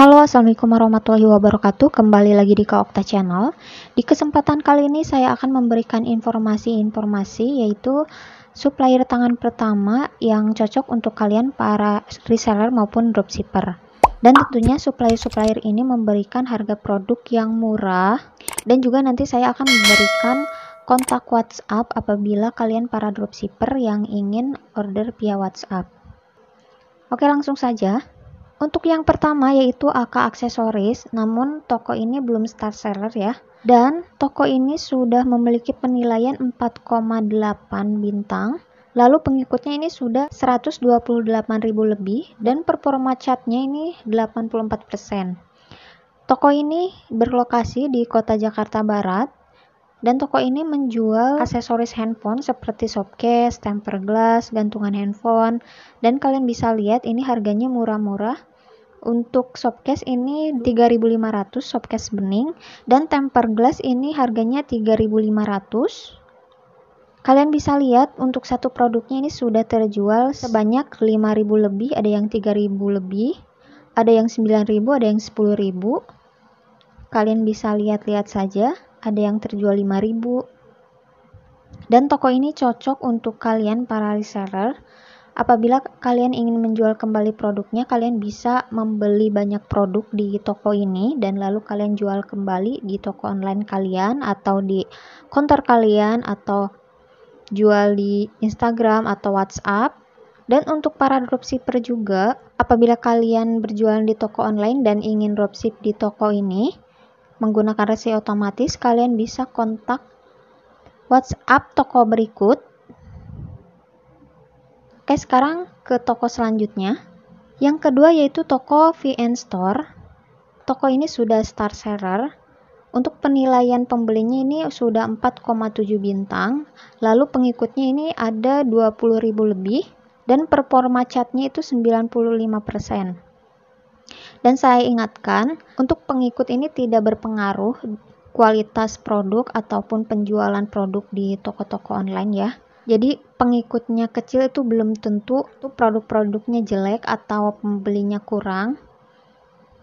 Halo assalamualaikum warahmatullahi wabarakatuh. Kembali lagi di Kaokta Channel. Di kesempatan kali ini saya akan memberikan informasi-informasi yaitu supplier tangan pertama yang cocok untuk kalian para reseller maupun dropshipper. Dan tentunya supplier-supplier ini memberikan harga produk yang murah. Dan juga nanti saya akan memberikan kontak WhatsApp apabila kalian para dropshipper yang ingin order via WhatsApp oke langsung saja untuk yang pertama yaitu AK Aksesoris, namun toko ini belum start seller ya. Dan toko ini sudah memiliki penilaian 4,8 bintang. Lalu pengikutnya ini sudah 128.000 lebih dan performa catnya ini 84%. Toko ini berlokasi di kota Jakarta Barat dan toko ini menjual aksesoris handphone seperti softcase, temper glass, gantungan handphone. Dan kalian bisa lihat ini harganya murah-murah. Untuk softcase ini 3500 softcase bening. Dan temper glass ini harganya 3500 Kalian bisa lihat untuk satu produknya ini sudah terjual sebanyak 5000 lebih, ada yang 3000 lebih, ada yang 9000, ada yang 10000. Kalian bisa lihat-lihat saja, ada yang terjual 5000. Dan toko ini cocok untuk kalian para reseller Apabila kalian ingin menjual kembali produknya, kalian bisa membeli banyak produk di toko ini dan lalu kalian jual kembali di toko online kalian atau di konter kalian atau jual di Instagram atau WhatsApp. Dan untuk para dropshipper juga, apabila kalian berjualan di toko online dan ingin dropship di toko ini, menggunakan resi otomatis, kalian bisa kontak WhatsApp toko berikut Oke, sekarang ke toko selanjutnya. Yang kedua yaitu toko VN Store. Toko ini sudah star seller. Untuk penilaian pembelinya ini sudah 4,7 bintang. Lalu pengikutnya ini ada 20.000 lebih dan performa catnya itu 95%. Dan saya ingatkan, untuk pengikut ini tidak berpengaruh kualitas produk ataupun penjualan produk di toko-toko online ya jadi pengikutnya kecil itu belum tentu produk-produknya jelek atau pembelinya kurang.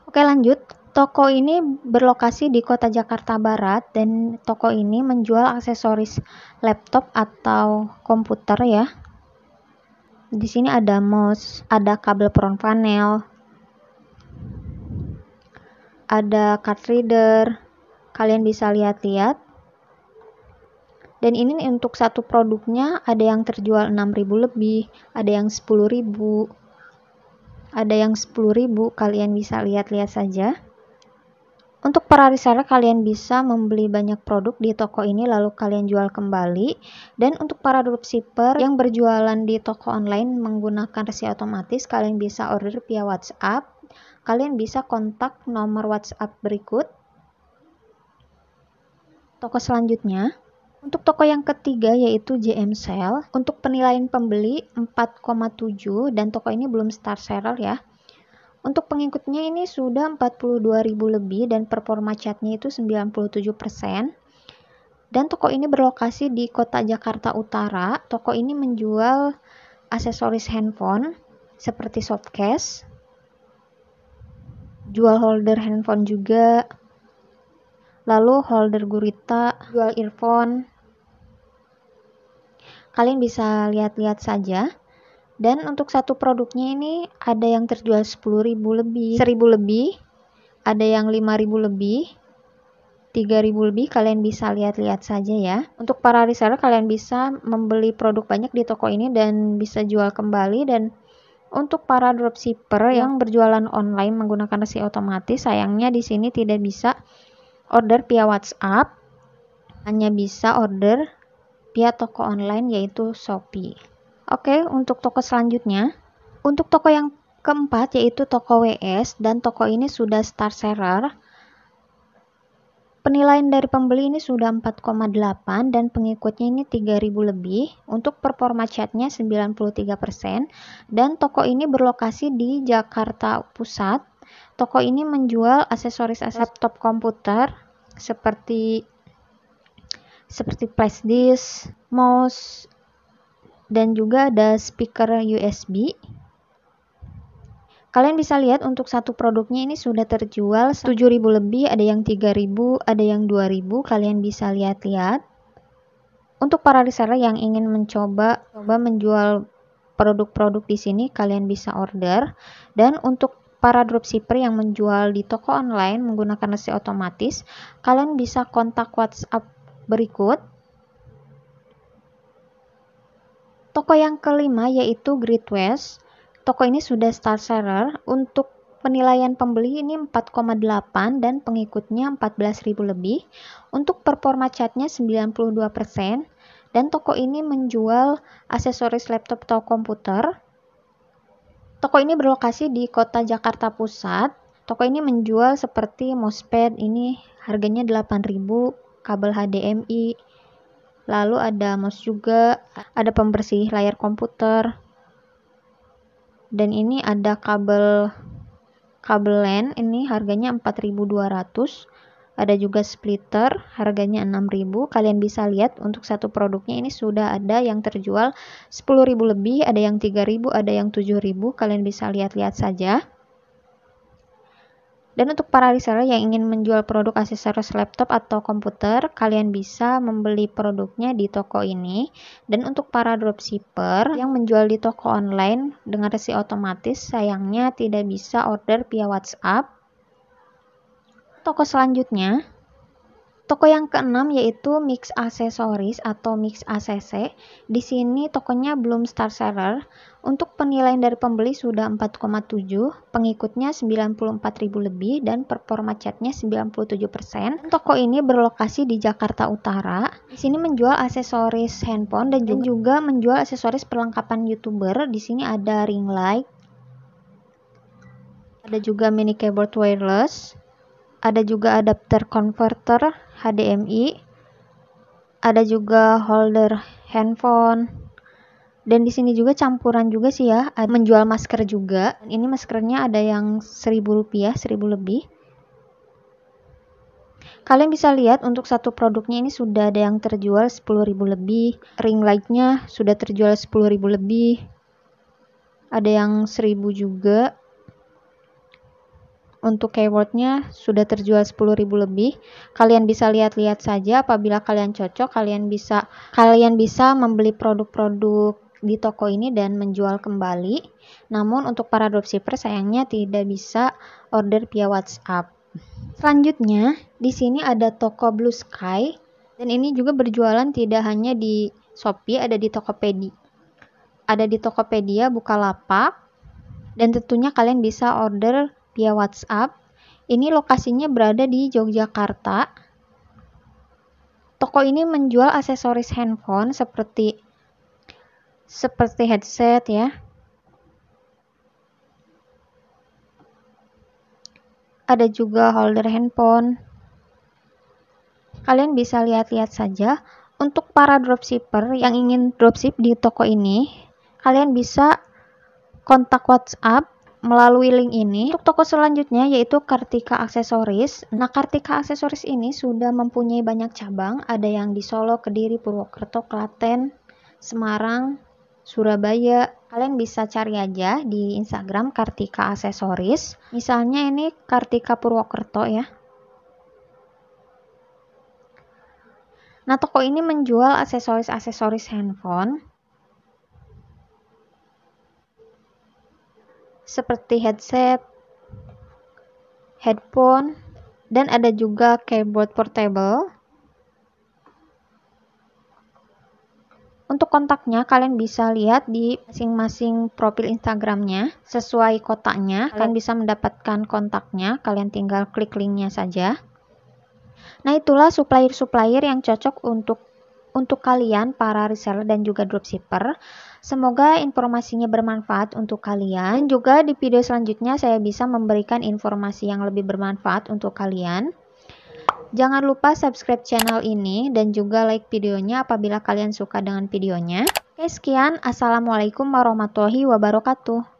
Oke lanjut, toko ini berlokasi di kota Jakarta Barat dan toko ini menjual aksesoris laptop atau komputer ya. Di sini ada mouse, ada kabel front panel, ada card reader. Kalian bisa lihat-lihat. Dan ini untuk satu produknya ada yang terjual 6000 lebih ada yang 10000 ada yang 10000 kalian bisa lihat-lihat saja. Untuk para reseller kalian bisa membeli banyak produk di toko ini lalu kalian jual kembali. Dan untuk para dropshipper yang berjualan di toko online menggunakan resi otomatis kalian bisa order via WhatsApp kalian bisa kontak nomor WhatsApp berikut toko selanjutnya untuk toko yang ketiga yaitu JM Sale, untuk penilaian pembeli 4,7 dan toko ini belum start seller ya. Untuk pengikutnya ini sudah 42.000 lebih dan performa catnya itu 97%. Dan toko ini berlokasi di kota Jakarta Utara. Toko ini menjual aksesoris handphone seperti softcase, jual holder handphone juga, lalu holder gurita, jual earphone. Kalian bisa lihat-lihat saja. Dan untuk satu produknya ini ada yang terjual 10.000 lebih, 1.000 lebih, ada yang 5.000 lebih, 3.000 lebih kalian bisa lihat-lihat saja ya. Untuk para reseller kalian bisa membeli produk banyak di toko ini dan bisa jual kembali dan untuk para dropshipper yang berjualan online menggunakan resi otomatis sayangnya di sini tidak bisa order via WhatsApp hanya bisa order via toko online yaitu Shopee. Oke, untuk toko selanjutnya, untuk toko yang keempat yaitu toko WS dan toko ini sudah star seller. Penilaian dari pembeli ini sudah 4,8 dan pengikutnya ini 3000 lebih. Untuk performa chatnya 93% dan toko ini berlokasi di Jakarta Pusat Toko ini menjual aksesoris laptop komputer seperti seperti flash disk, mouse, dan juga ada speaker USB. Kalian bisa lihat untuk satu produknya ini sudah terjual 7000 lebih, ada yang 3000, ada yang 2000. Kalian bisa lihat-lihat. Untuk para reseller yang ingin mencoba coba menjual produk-produk di sini, kalian bisa order. Dan untuk para dropshipper yang menjual di toko online menggunakan resi otomatis, kalian bisa kontak WhatsApp berikut. Toko yang kelima yaitu Great West. Toko ini sudah start seller. Untuk penilaian pembeli ini 4,8 dan pengikutnya 14.000 lebih. Untuk performa catnya 92%. Dan toko ini menjual aksesoris laptop atau komputer Toko ini berlokasi di kota Jakarta Pusat. Toko ini menjual seperti mousepad, ini harganya 8000 kabel HDMI. Lalu ada mouse juga, ada pembersih layar komputer. Dan ini ada kabel kabel LAN, ini harganya 4200 ada juga splitter harganya 6000 kalian bisa lihat untuk satu produknya ini sudah ada yang terjual 10.000 lebih ada yang 3000 ada yang 7000 kalian bisa lihat-lihat saja dan untuk para reseller yang ingin menjual produk aksesoris laptop atau komputer, kalian bisa membeli produknya di toko ini. Dan untuk para dropshipper yang menjual di toko online dengan resi otomatis, sayangnya tidak bisa order via WhatsApp toko selanjutnya, toko yang keenam yaitu Mix Aksesoris atau Mix ACC. Di sini tokonya belum star seller. Untuk penilaian dari pembeli sudah 4,7, pengikutnya 94.000 lebih dan performa chatnya 97%. Toko ini berlokasi di Jakarta Utara. Di sini menjual aksesoris handphone dan juga menjual aksesoris perlengkapan YouTuber. Di sini ada ring light, ada juga mini keyboard wireless, ada juga adapter converter HDMI ada juga holder handphone dan di sini juga campuran juga sih ya ada menjual masker juga. Ini maskernya ada yang 1000 rupiah 1000 lebih. Kalian bisa lihat untuk satu produknya ini sudah ada yang terjual 10.000 lebih ring lightnya sudah terjual 10.000 lebih ada yang 1000 juga untuk keywordnya sudah terjual 10.000 lebih. Kalian bisa lihat-lihat saja apabila kalian cocok, kalian bisa kalian bisa membeli produk-produk di toko ini dan menjual kembali. Namun untuk para dropshipper sayangnya tidak bisa order via WhatsApp. Selanjutnya, di sini ada toko Blue Sky dan ini juga berjualan tidak hanya di Shopee, ada di Tokopedia. Ada di Tokopedia, Bukalapak, dan tentunya kalian bisa order via WhatsApp. Ini lokasinya berada di Yogyakarta. Toko ini menjual aksesoris handphone seperti seperti headset ya. Ada juga holder handphone. Kalian bisa lihat-lihat saja. Untuk para dropshipper yang ingin dropship di toko ini, kalian bisa kontak WhatsApp melalui link ini. Untuk toko selanjutnya yaitu Kartika Aksesoris. Nah, Kartika Aksesoris ini sudah mempunyai banyak cabang, ada yang di Solo, Kediri, Purwokerto, Klaten, Semarang, Surabaya. Kalian bisa cari aja di Instagram Kartika Aksesoris. Misalnya ini Kartika Purwokerto ya. Nah, toko ini menjual aksesoris-aksesoris handphone seperti headset, headphone, dan ada juga keyboard portable. Untuk kontaknya kalian bisa lihat di masing-masing profil Instagramnya sesuai kotaknya. Kalian bisa mendapatkan kontaknya, kalian tinggal klik linknya saja. Nah itulah supplier-supplier yang cocok untuk untuk kalian para reseller dan juga dropshipper. Semoga informasinya bermanfaat untuk kalian. Juga di video selanjutnya saya bisa memberikan informasi yang lebih bermanfaat untuk kalian. Jangan lupa subscribe channel ini dan juga like videonya apabila kalian suka dengan videonya. Oke, sekian. Assalamualaikum warahmatullahi wabarakatuh.